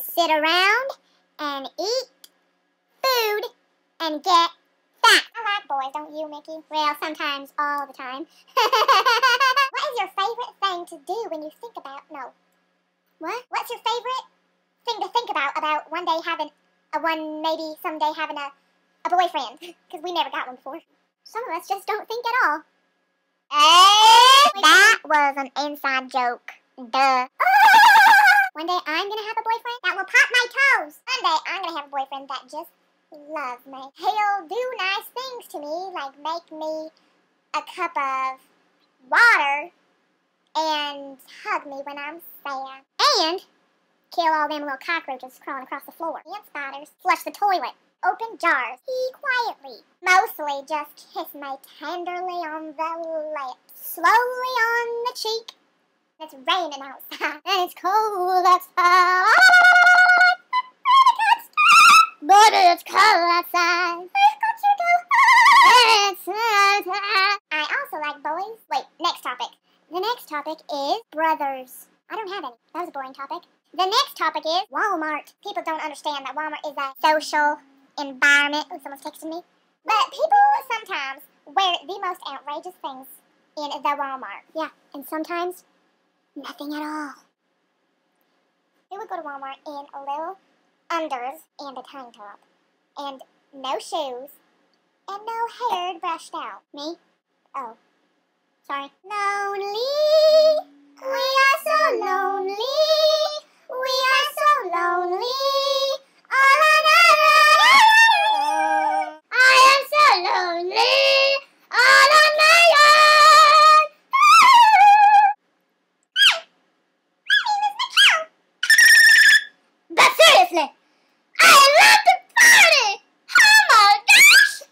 sit around and eat food and get fat. I like boys, don't you, Mickey? Well, sometimes, all the time. what is your favorite thing to do when you think about, no. What? What's your favorite thing to think about about one day having a one, maybe someday having a, a boyfriend? Because we never got one before. Some of us just don't think at all. Eh, that was an inside joke. Duh. One day gonna have a boyfriend that will pop my toes. One I'm gonna have a boyfriend that just loves me. He'll do nice things to me, like make me a cup of water and hug me when I'm sad. And kill all them little cockroaches crawling across the floor. And spiders. Flush the toilet. Open jars. Pee quietly. Mostly just kiss me tenderly on the lips. Slowly on the cheek it's raining outside. And it's cold outside. Boys. Wait, next topic. The next topic is brothers. I don't have any. That was a boring topic. The next topic is Walmart. People don't understand that Walmart is a social environment. Oh, someone's texting me. But people sometimes wear the most outrageous things in the Walmart. Yeah, and sometimes Nothing at all. We would go to Walmart in a little unders and a tank top. And no shoes. And no hair brushed out. Me? Oh. Sorry. Lonely. We are so lonely. We are so lonely. All I I am so lonely. All on my own. But seriously, I love to party! Oh my gosh!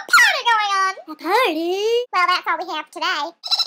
a party going on. A party? Well, that's all we have today.